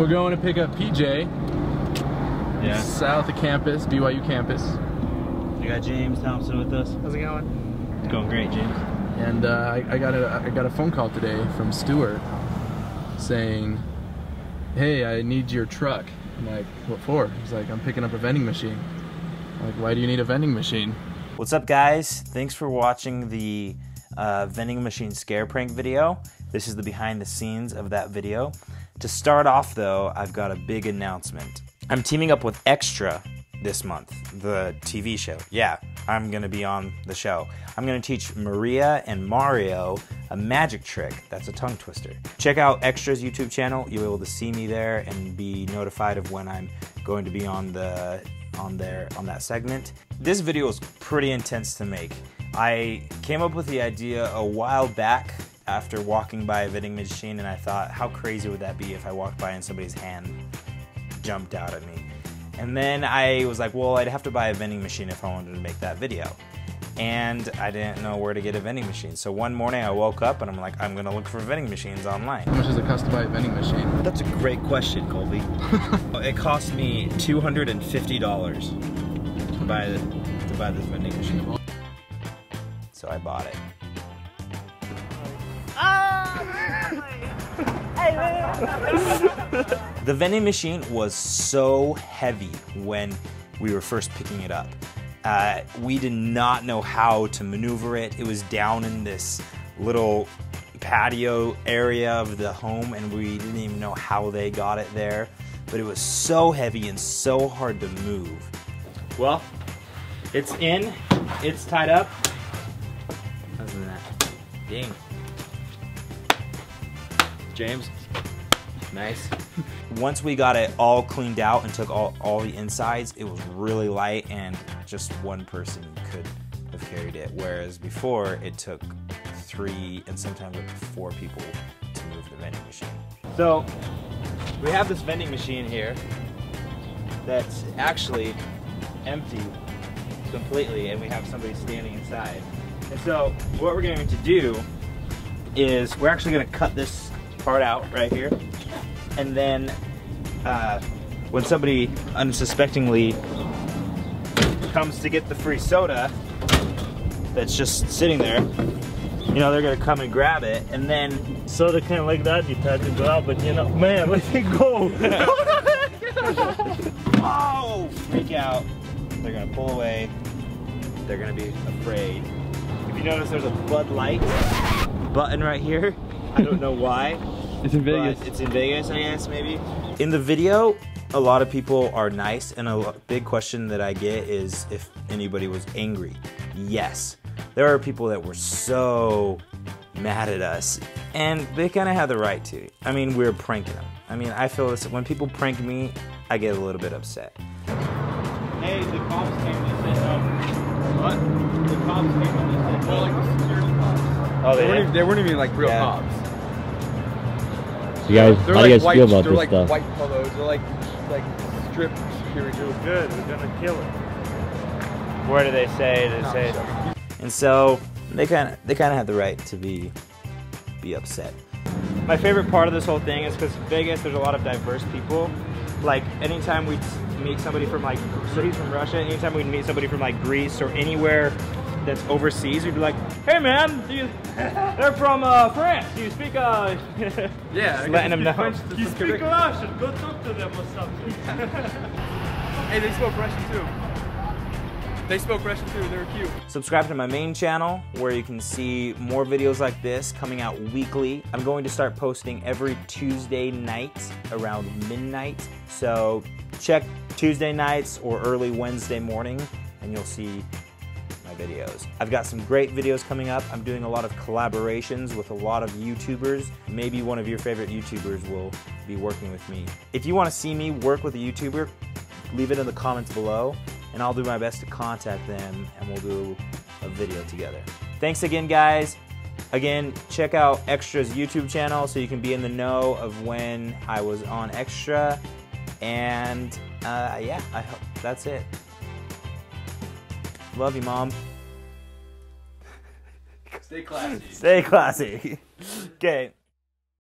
We're going to pick up PJ. Yeah. South of campus, BYU campus. We got James Thompson with us. How's it going? It's going great, James. And uh, I, I got a I got a phone call today from Stuart saying, "Hey, I need your truck." I'm like, "What for?" He's like, "I'm picking up a vending machine." I'm like, "Why do you need a vending machine?" What's up, guys? Thanks for watching the uh, vending machine scare prank video. This is the behind the scenes of that video. To start off, though, I've got a big announcement. I'm teaming up with Extra this month, the TV show. Yeah, I'm gonna be on the show. I'm gonna teach Maria and Mario a magic trick that's a tongue twister. Check out Extra's YouTube channel. You'll be able to see me there and be notified of when I'm going to be on the on there on that segment. This video is pretty intense to make. I came up with the idea a while back after walking by a vending machine and I thought how crazy would that be if I walked by and somebody's hand jumped out at me. And then I was like, well, I'd have to buy a vending machine if I wanted to make that video. And I didn't know where to get a vending machine. So one morning I woke up and I'm like, I'm gonna look for vending machines online. How much does it cost to buy a vending machine? That's a great question, Colby. it cost me $250 to buy, to buy this vending machine. So I bought it. the vending machine was so heavy when we were first picking it up. Uh, we did not know how to maneuver it. It was down in this little patio area of the home, and we didn't even know how they got it there. But it was so heavy and so hard to move. Well, it's in, it's tied up. Other than that, dang. James? Nice. Once we got it all cleaned out and took all, all the insides, it was really light and just one person could have carried it. Whereas before, it took three and sometimes up to four people to move the vending machine. So, we have this vending machine here that's actually empty completely and we have somebody standing inside. And so, what we're going to do is we're actually going to cut this part out right here and then uh, when somebody unsuspectingly comes to get the free soda that's just sitting there, you know, they're gonna come and grab it, and then soda can like that, you had to go out, but you know, man, let it go. oh, freak out. They're gonna pull away. They're gonna be afraid. If you notice, there's a Bud Light button right here. I don't know why. It's in Vegas. It's in Vegas, I guess, maybe. In the video, a lot of people are nice, and a big question that I get is if anybody was angry. Yes. There are people that were so mad at us, and they kind of had the right to. I mean, we are pranking them. I mean, I feel this when people prank me, I get a little bit upset. Hey, the cops came and said, um, what? The cops came and said, Well, like the security cops. oh, They they, weren't, even, they weren't even like real Yeah. cops. You guys, They're how like do you guys white, feel about they're this like stuff? white polos. They're like like strip security. Good, we're gonna kill it. Where do they say? They say. And so they kind of they kind of have the right to be be upset. My favorite part of this whole thing is because Vegas, there's a lot of diverse people. Like anytime we meet somebody from like, so he's from Russia. Anytime we meet somebody from like Greece or anywhere that's overseas, we'd be like, "Hey man, do you, they're from uh, France. Do you speak uh?" Yeah, Just I letting them know. French to You speak Quebec- Russian, go talk to them or something. Hey, they spoke Russian too. They spoke Russian too. They were cute. Subscribe to my main channel where you can see more videos like this coming out weekly. I'm going to start posting every Tuesday night around midnight. So check Tuesday nights or early Wednesday morning and you'll see my videos. I've got some great videos coming up. I'm doing a lot of collaborations with a lot of YouTubers. Maybe one of your favorite YouTubers will be working with me. If you want to see me work with a YouTuber, leave it in the comments below and I'll do my best to contact them and we'll do a video together. Thanks again, guys. Again, check out Extra's YouTube channel so you can be in the know of when I was on Extra. And uh, yeah, I hope that's it. Love you, Mom. Stay classy. Stay classy. okay.